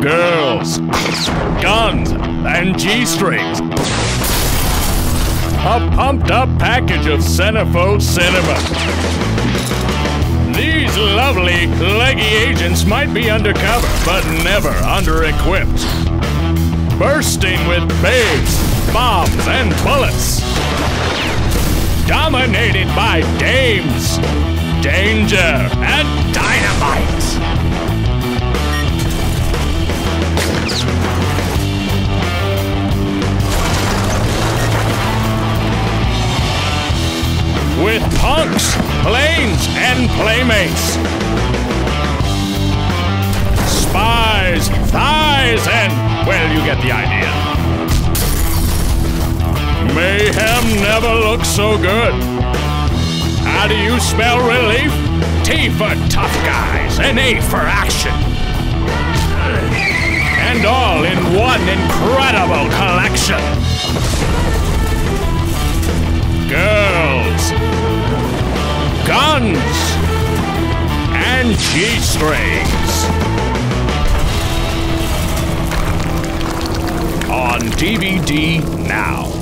girls, guns, and G-strings. A pumped up package of centerfold cinema. These lovely, leggy agents might be undercover, but never under-equipped. Bursting with babes, bombs, and bullets. Dominated by dames, danger, and dynamite. With punks, planes, and playmates. Spies, thighs, and, well, you get the idea. Mayhem never looks so good. How do you spell relief? T for tough guys, and A for action. And G-strings. On DVD now.